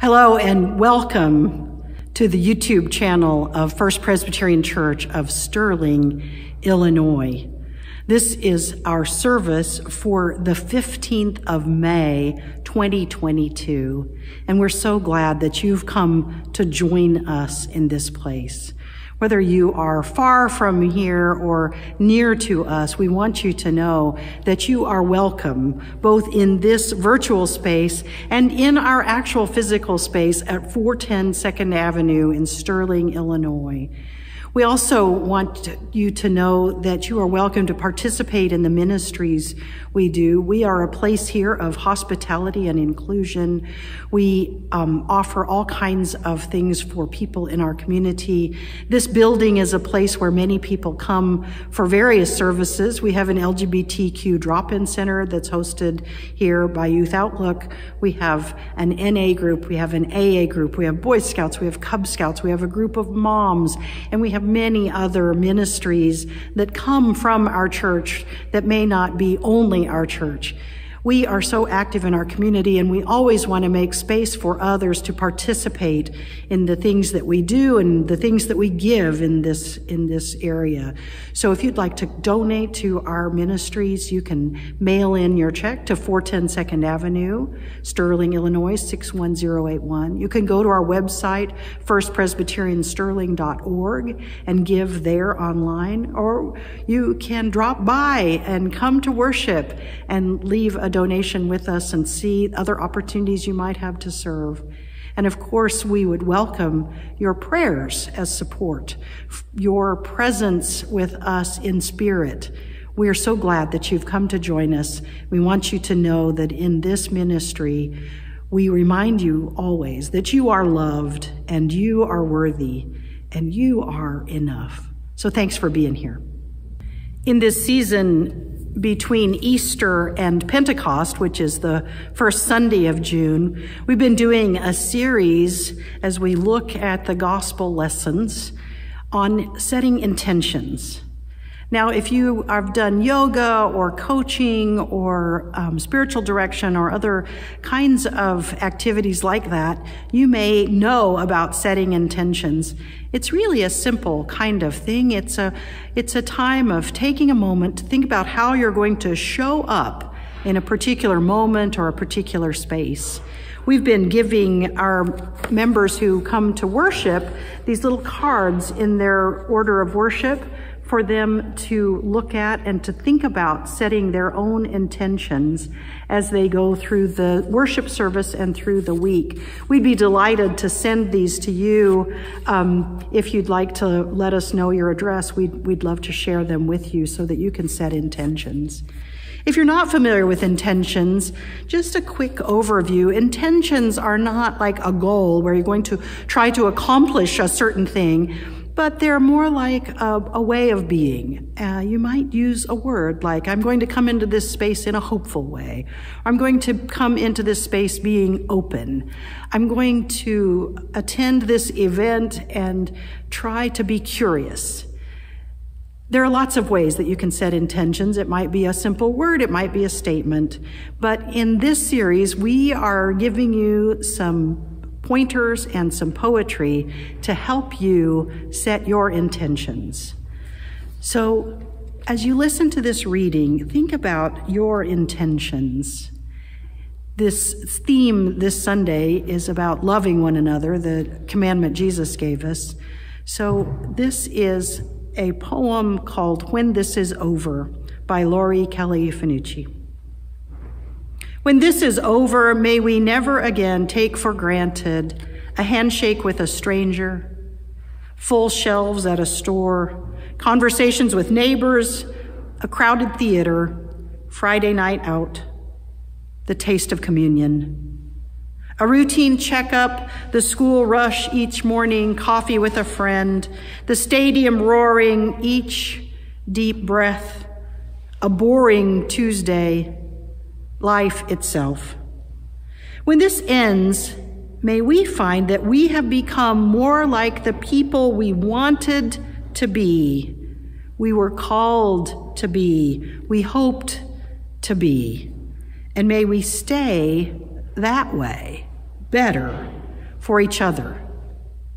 Hello and welcome to the YouTube channel of First Presbyterian Church of Sterling, Illinois. This is our service for the 15th of May, 2022. And we're so glad that you've come to join us in this place. Whether you are far from here or near to us, we want you to know that you are welcome both in this virtual space and in our actual physical space at 410 Second Avenue in Sterling, Illinois. We also want you to know that you are welcome to participate in the ministries we do. We are a place here of hospitality and inclusion. We um, offer all kinds of things for people in our community. This building is a place where many people come for various services. We have an LGBTQ drop-in center that's hosted here by Youth Outlook. We have an NA group. We have an AA group. We have Boy Scouts. We have Cub Scouts. We have a group of moms and we have many other ministries that come from our church that may not be only our church. We are so active in our community and we always want to make space for others to participate in the things that we do and the things that we give in this, in this area. So if you'd like to donate to our ministries, you can mail in your check to 410 Second Avenue, Sterling, Illinois, 61081. You can go to our website, firstpresbyteriansterling.org and give there online, or you can drop by and come to worship and leave a donation with us and see other opportunities you might have to serve. And of course, we would welcome your prayers as support, your presence with us in spirit. We are so glad that you've come to join us. We want you to know that in this ministry, we remind you always that you are loved and you are worthy and you are enough. So thanks for being here. In this season, between Easter and Pentecost, which is the first Sunday of June, we've been doing a series as we look at the gospel lessons on setting intentions. Now, if you have done yoga or coaching or um, spiritual direction or other kinds of activities like that, you may know about setting intentions. It's really a simple kind of thing. It's a, it's a time of taking a moment to think about how you're going to show up in a particular moment or a particular space. We've been giving our members who come to worship these little cards in their order of worship for them to look at and to think about setting their own intentions as they go through the worship service and through the week. We'd be delighted to send these to you. Um, if you'd like to let us know your address, we'd, we'd love to share them with you so that you can set intentions. If you're not familiar with intentions, just a quick overview. Intentions are not like a goal where you're going to try to accomplish a certain thing but they're more like a, a way of being. Uh, you might use a word like, I'm going to come into this space in a hopeful way. I'm going to come into this space being open. I'm going to attend this event and try to be curious. There are lots of ways that you can set intentions. It might be a simple word, it might be a statement. But in this series, we are giving you some pointers and some poetry to help you set your intentions. So, as you listen to this reading, think about your intentions. This theme this Sunday is about loving one another, the commandment Jesus gave us. So, this is a poem called When This Is Over by Laurie Kelly Fanucci. When this is over, may we never again take for granted a handshake with a stranger, full shelves at a store, conversations with neighbors, a crowded theater, Friday night out, the taste of communion. A routine checkup, the school rush each morning, coffee with a friend, the stadium roaring, each deep breath, a boring Tuesday, life itself. When this ends, may we find that we have become more like the people we wanted to be, we were called to be, we hoped to be. And may we stay that way, better for each other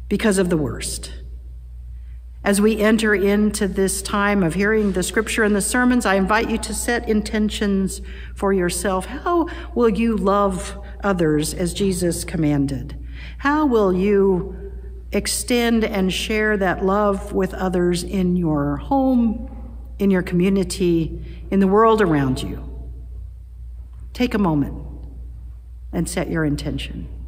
because of the worst. As we enter into this time of hearing the scripture and the sermons, I invite you to set intentions for yourself. How will you love others as Jesus commanded? How will you extend and share that love with others in your home, in your community, in the world around you? Take a moment and set your intention.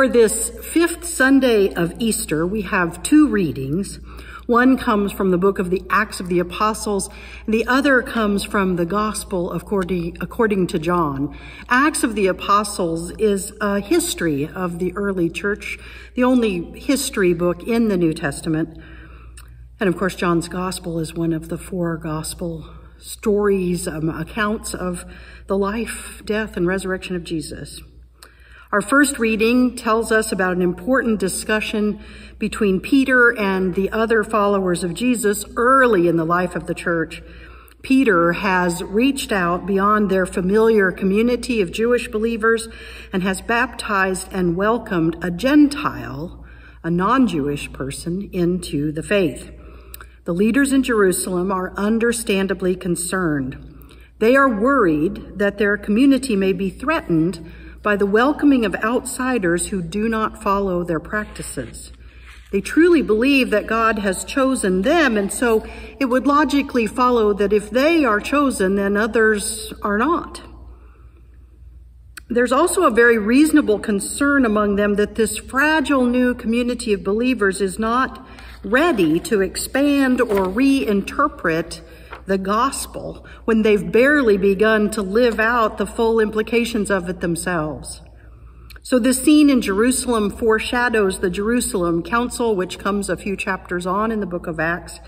For this fifth Sunday of Easter, we have two readings. One comes from the book of the Acts of the Apostles, and the other comes from the Gospel according, according to John. Acts of the Apostles is a history of the early church, the only history book in the New Testament. And of course, John's Gospel is one of the four Gospel stories, um, accounts of the life, death, and resurrection of Jesus. Our first reading tells us about an important discussion between Peter and the other followers of Jesus early in the life of the church. Peter has reached out beyond their familiar community of Jewish believers and has baptized and welcomed a Gentile, a non-Jewish person, into the faith. The leaders in Jerusalem are understandably concerned. They are worried that their community may be threatened by the welcoming of outsiders who do not follow their practices. They truly believe that God has chosen them, and so it would logically follow that if they are chosen, then others are not. There's also a very reasonable concern among them that this fragile new community of believers is not ready to expand or reinterpret the gospel when they've barely begun to live out the full implications of it themselves. So this scene in Jerusalem foreshadows the Jerusalem Council, which comes a few chapters on in the book of Acts,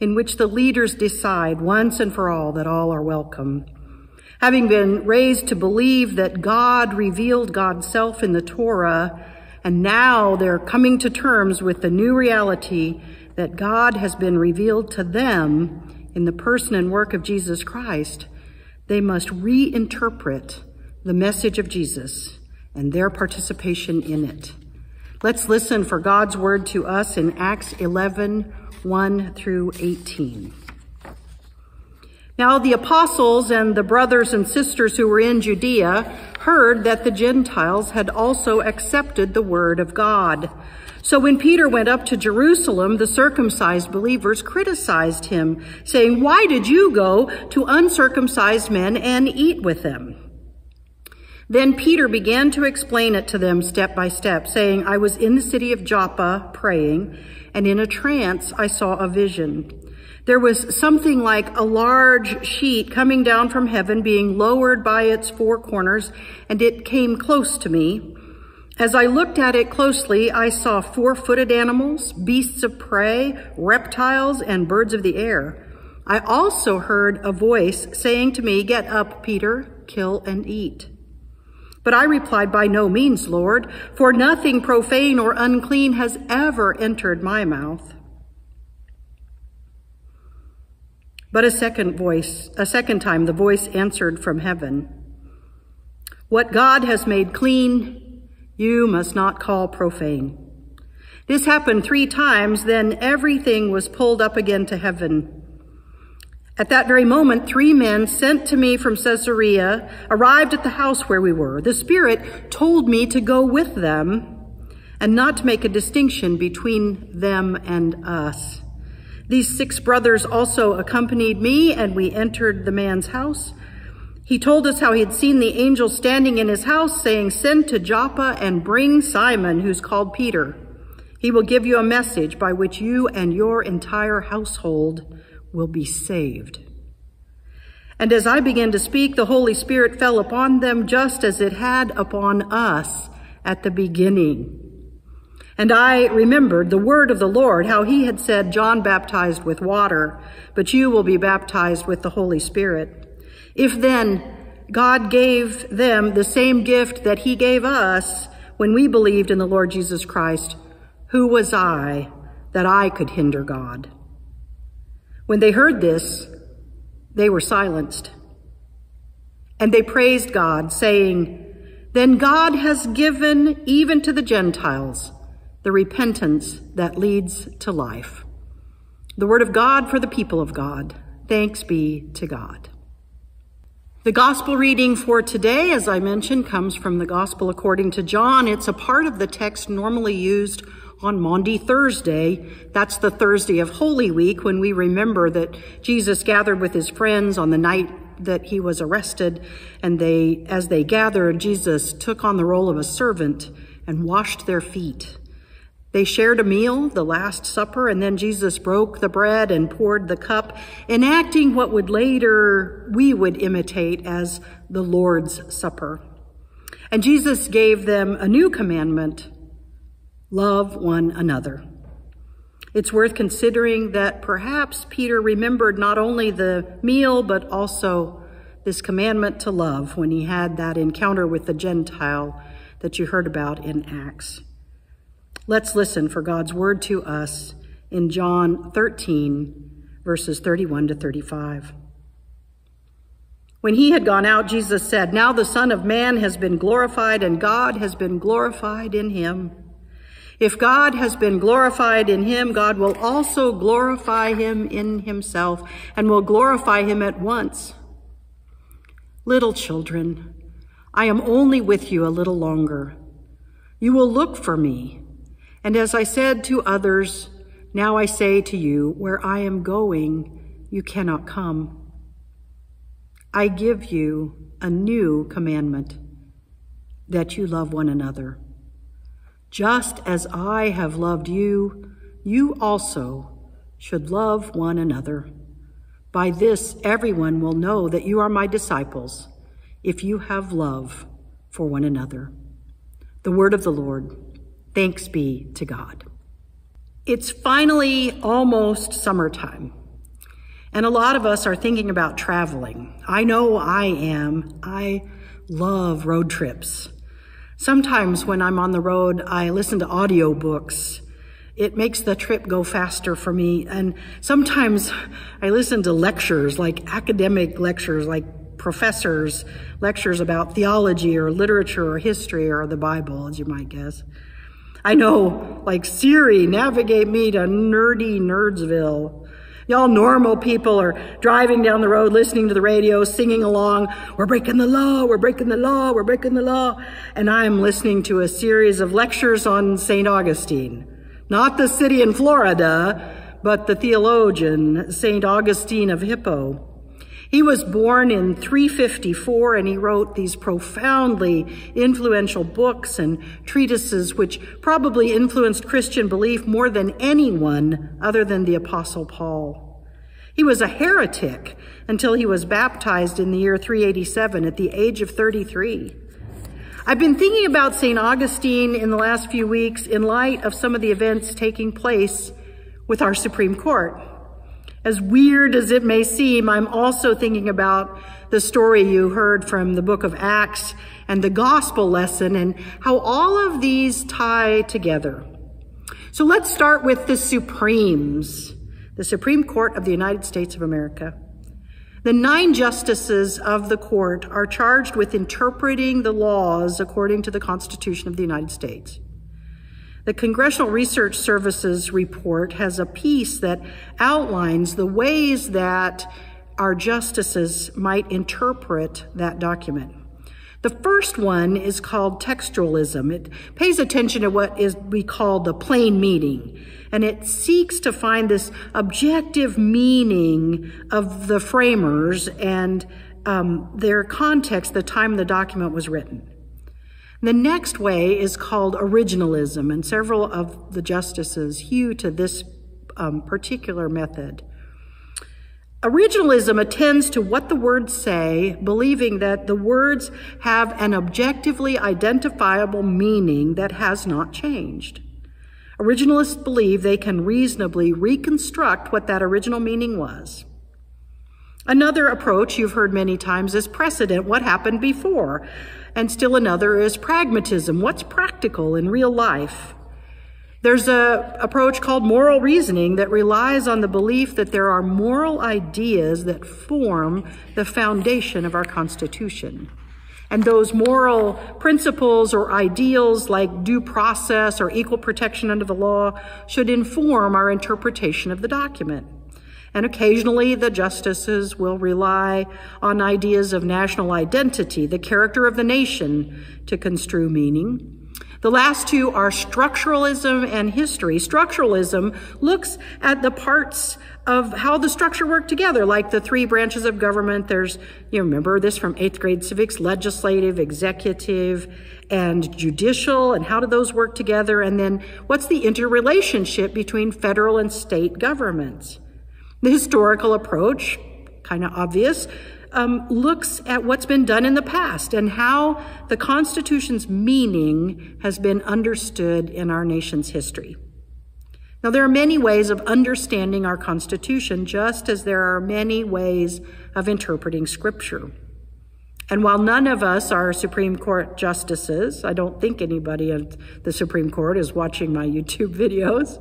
in which the leaders decide once and for all that all are welcome. Having been raised to believe that God revealed God's self in the Torah, and now they're coming to terms with the new reality that God has been revealed to them in the person and work of Jesus Christ, they must reinterpret the message of Jesus and their participation in it. Let's listen for God's word to us in Acts 11, 1 through 18. Now the apostles and the brothers and sisters who were in Judea heard that the Gentiles had also accepted the word of God. So when Peter went up to Jerusalem, the circumcised believers criticized him, saying, Why did you go to uncircumcised men and eat with them? Then Peter began to explain it to them step by step, saying, I was in the city of Joppa praying, and in a trance I saw a vision. There was something like a large sheet coming down from heaven, being lowered by its four corners, and it came close to me. As I looked at it closely, I saw four-footed animals, beasts of prey, reptiles, and birds of the air. I also heard a voice saying to me, Get up, Peter, kill and eat. But I replied, By no means, Lord, for nothing profane or unclean has ever entered my mouth. But a second voice, a second time, the voice answered from heaven, What God has made clean, you must not call profane. This happened three times, then everything was pulled up again to heaven. At that very moment, three men sent to me from Caesarea arrived at the house where we were. The Spirit told me to go with them and not to make a distinction between them and us. These six brothers also accompanied me, and we entered the man's house. He told us how he had seen the angel standing in his house, saying, Send to Joppa and bring Simon, who's called Peter. He will give you a message by which you and your entire household will be saved. And as I began to speak, the Holy Spirit fell upon them just as it had upon us at the beginning. And I remembered the word of the Lord, how he had said, John baptized with water, but you will be baptized with the Holy Spirit. If then God gave them the same gift that he gave us when we believed in the Lord Jesus Christ, who was I that I could hinder God? When they heard this, they were silenced. And they praised God, saying, Then God has given even to the Gentiles the repentance that leads to life. The word of God for the people of God. Thanks be to God. The gospel reading for today, as I mentioned, comes from the gospel according to John. It's a part of the text normally used on Maundy Thursday. That's the Thursday of Holy Week when we remember that Jesus gathered with his friends on the night that he was arrested. And they, as they gathered, Jesus took on the role of a servant and washed their feet. They shared a meal, the Last Supper, and then Jesus broke the bread and poured the cup, enacting what would later we would imitate as the Lord's Supper. And Jesus gave them a new commandment love one another. It's worth considering that perhaps Peter remembered not only the meal, but also this commandment to love when he had that encounter with the Gentile that you heard about in Acts. Let's listen for God's word to us in John 13, verses 31 to 35. When he had gone out, Jesus said, Now the Son of Man has been glorified, and God has been glorified in him. If God has been glorified in him, God will also glorify him in himself and will glorify him at once. Little children, I am only with you a little longer. You will look for me. And as I said to others, now I say to you, where I am going, you cannot come. I give you a new commandment, that you love one another. Just as I have loved you, you also should love one another. By this, everyone will know that you are my disciples, if you have love for one another. The word of the Lord. Thanks be to God. It's finally almost summertime, and a lot of us are thinking about traveling. I know I am. I love road trips. Sometimes when I'm on the road, I listen to audiobooks. It makes the trip go faster for me. And sometimes I listen to lectures, like academic lectures, like professors' lectures about theology or literature or history or the Bible, as you might guess. I know, like Siri, navigate me to nerdy Nerdsville. Y'all normal people are driving down the road, listening to the radio, singing along. We're breaking the law. We're breaking the law. We're breaking the law. And I'm listening to a series of lectures on St. Augustine. Not the city in Florida, but the theologian, St. Augustine of Hippo. He was born in 354 and he wrote these profoundly influential books and treatises which probably influenced Christian belief more than anyone other than the Apostle Paul. He was a heretic until he was baptized in the year 387 at the age of 33. I've been thinking about St. Augustine in the last few weeks in light of some of the events taking place with our Supreme Court. As weird as it may seem, I'm also thinking about the story you heard from the book of Acts and the gospel lesson and how all of these tie together. So let's start with the Supremes, the Supreme Court of the United States of America. The nine justices of the court are charged with interpreting the laws according to the Constitution of the United States. The Congressional Research Services report has a piece that outlines the ways that our justices might interpret that document. The first one is called textualism. It pays attention to what is we call the plain meaning, and it seeks to find this objective meaning of the framers and um, their context, the time the document was written. The next way is called originalism, and several of the justices hew to this um, particular method. Originalism attends to what the words say, believing that the words have an objectively identifiable meaning that has not changed. Originalists believe they can reasonably reconstruct what that original meaning was. Another approach you've heard many times is precedent, what happened before. And still another is pragmatism, what's practical in real life. There's a approach called moral reasoning that relies on the belief that there are moral ideas that form the foundation of our Constitution. And those moral principles or ideals like due process or equal protection under the law should inform our interpretation of the document. And occasionally the justices will rely on ideas of national identity, the character of the nation, to construe meaning. The last two are structuralism and history. Structuralism looks at the parts of how the structure worked together, like the three branches of government. There's, you remember this from eighth grade civics, legislative, executive, and judicial, and how do those work together? And then what's the interrelationship between federal and state governments? The historical approach, kind of obvious, um, looks at what's been done in the past and how the Constitution's meaning has been understood in our nation's history. Now, there are many ways of understanding our Constitution, just as there are many ways of interpreting Scripture. And while none of us are Supreme Court justices, I don't think anybody at the Supreme Court is watching my YouTube videos.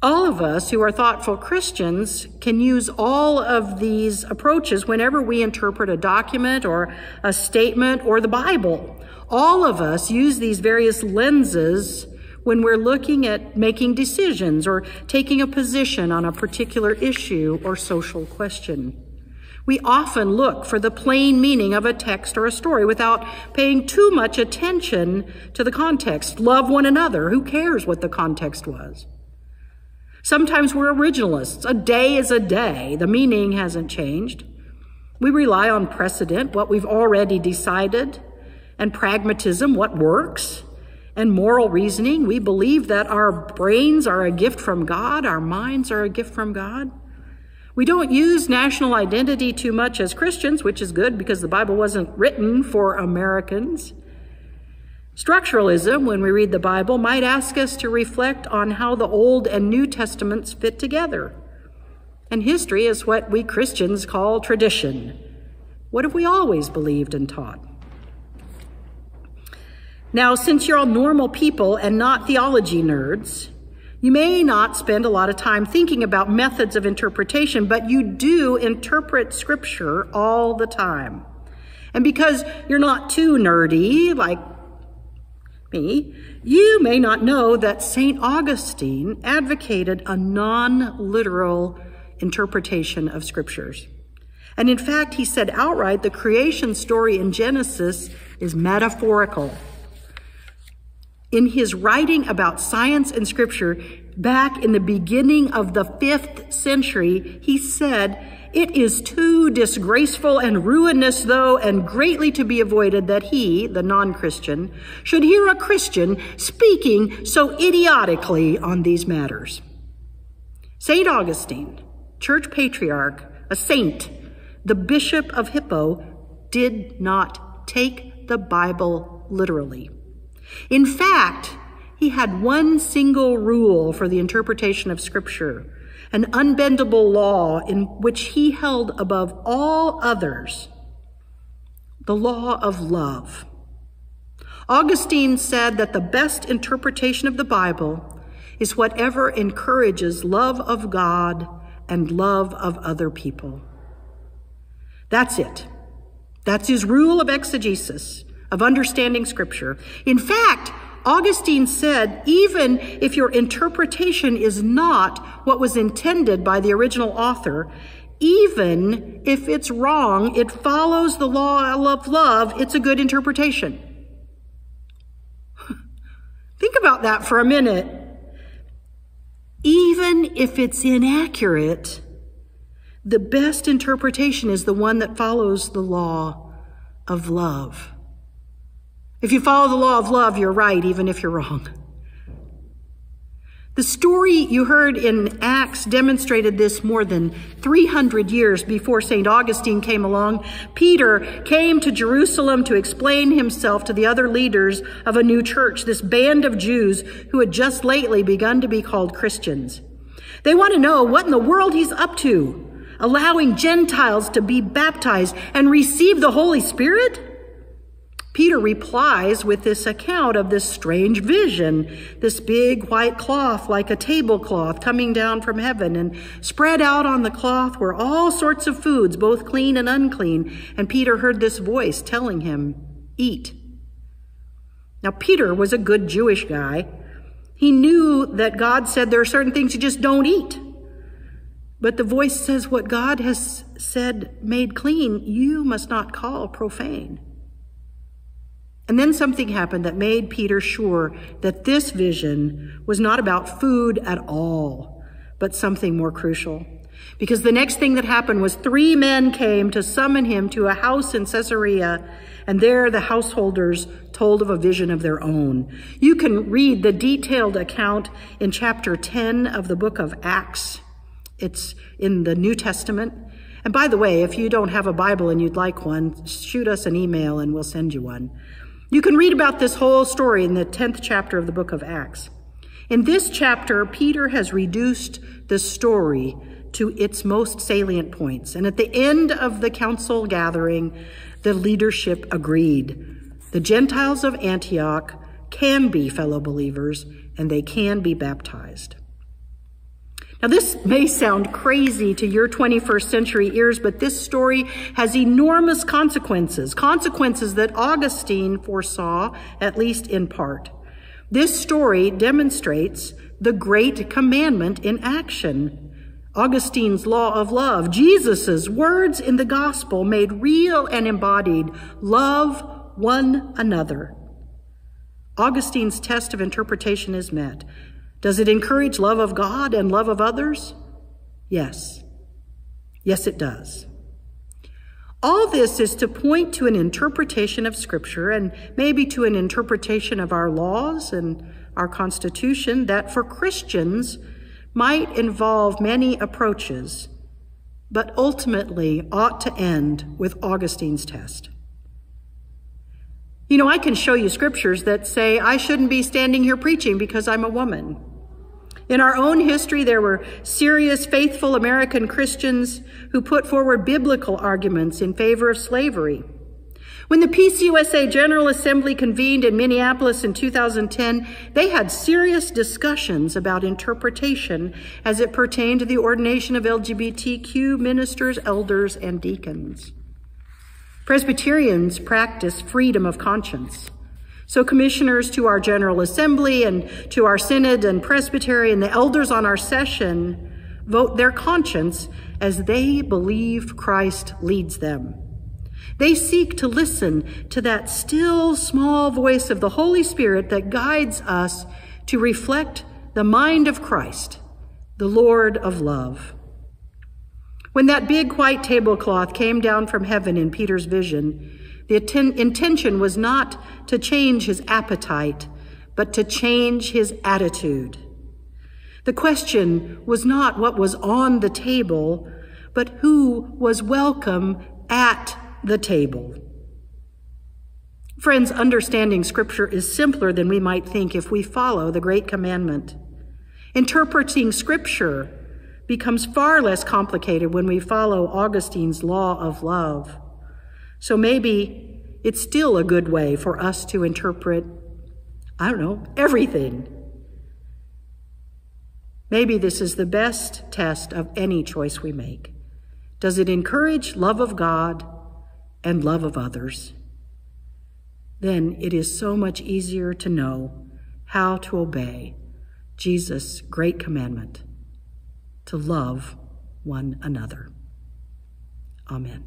All of us who are thoughtful Christians can use all of these approaches whenever we interpret a document or a statement or the Bible. All of us use these various lenses when we're looking at making decisions or taking a position on a particular issue or social question. We often look for the plain meaning of a text or a story without paying too much attention to the context. Love one another. Who cares what the context was? Sometimes we're originalists. A day is a day. The meaning hasn't changed. We rely on precedent, what we've already decided, and pragmatism, what works, and moral reasoning. We believe that our brains are a gift from God, our minds are a gift from God. We don't use national identity too much as Christians, which is good because the Bible wasn't written for Americans. Structuralism, when we read the Bible, might ask us to reflect on how the Old and New Testaments fit together. And history is what we Christians call tradition. What have we always believed and taught? Now, since you're all normal people and not theology nerds, you may not spend a lot of time thinking about methods of interpretation, but you do interpret Scripture all the time. And because you're not too nerdy, like me, you may not know that St. Augustine advocated a non-literal interpretation of scriptures. And in fact, he said outright the creation story in Genesis is metaphorical. In his writing about science and scripture back in the beginning of the fifth century, he said, it is too disgraceful and ruinous, though, and greatly to be avoided that he, the non-Christian, should hear a Christian speaking so idiotically on these matters. St. Augustine, church patriarch, a saint, the bishop of Hippo, did not take the Bible literally. In fact, he had one single rule for the interpretation of Scripture, an unbendable law in which he held above all others the law of love. Augustine said that the best interpretation of the Bible is whatever encourages love of God and love of other people. That's it. That's his rule of exegesis, of understanding Scripture. In fact, Augustine said, even if your interpretation is not what was intended by the original author, even if it's wrong, it follows the law of love, it's a good interpretation. Think about that for a minute. Even if it's inaccurate, the best interpretation is the one that follows the law of love. If you follow the law of love, you're right, even if you're wrong. The story you heard in Acts demonstrated this more than 300 years before St. Augustine came along. Peter came to Jerusalem to explain himself to the other leaders of a new church, this band of Jews who had just lately begun to be called Christians. They want to know what in the world he's up to, allowing Gentiles to be baptized and receive the Holy Spirit? Peter replies with this account of this strange vision, this big white cloth like a tablecloth coming down from heaven and spread out on the cloth were all sorts of foods, both clean and unclean. And Peter heard this voice telling him, eat. Now, Peter was a good Jewish guy. He knew that God said there are certain things you just don't eat. But the voice says what God has said made clean, you must not call profane. And then something happened that made Peter sure that this vision was not about food at all, but something more crucial. Because the next thing that happened was three men came to summon him to a house in Caesarea, and there the householders told of a vision of their own. You can read the detailed account in chapter 10 of the book of Acts. It's in the New Testament. And by the way, if you don't have a Bible and you'd like one, shoot us an email and we'll send you one. You can read about this whole story in the 10th chapter of the book of Acts. In this chapter, Peter has reduced the story to its most salient points. And at the end of the council gathering, the leadership agreed. The Gentiles of Antioch can be fellow believers and they can be baptized. Now, this may sound crazy to your 21st century ears, but this story has enormous consequences, consequences that Augustine foresaw, at least in part. This story demonstrates the great commandment in action. Augustine's law of love, Jesus' words in the gospel made real and embodied, love one another. Augustine's test of interpretation is met. Does it encourage love of God and love of others? Yes. Yes, it does. All this is to point to an interpretation of Scripture and maybe to an interpretation of our laws and our Constitution that for Christians might involve many approaches, but ultimately ought to end with Augustine's test. You know, I can show you scriptures that say I shouldn't be standing here preaching because I'm a woman. In our own history, there were serious, faithful American Christians who put forward biblical arguments in favor of slavery. When the PCUSA General Assembly convened in Minneapolis in 2010, they had serious discussions about interpretation as it pertained to the ordination of LGBTQ ministers, elders, and deacons. Presbyterians practice freedom of conscience. So commissioners to our General Assembly and to our Synod and Presbytery and the elders on our session vote their conscience as they believe Christ leads them. They seek to listen to that still small voice of the Holy Spirit that guides us to reflect the mind of Christ, the Lord of love. When that big white tablecloth came down from heaven in Peter's vision, the intention was not to change his appetite, but to change his attitude. The question was not what was on the table, but who was welcome at the table. Friends, understanding Scripture is simpler than we might think if we follow the Great Commandment. Interpreting Scripture becomes far less complicated when we follow Augustine's law of love. So maybe it's still a good way for us to interpret, I don't know, everything. Maybe this is the best test of any choice we make. Does it encourage love of God and love of others? Then it is so much easier to know how to obey Jesus' great commandment to love one another. Amen.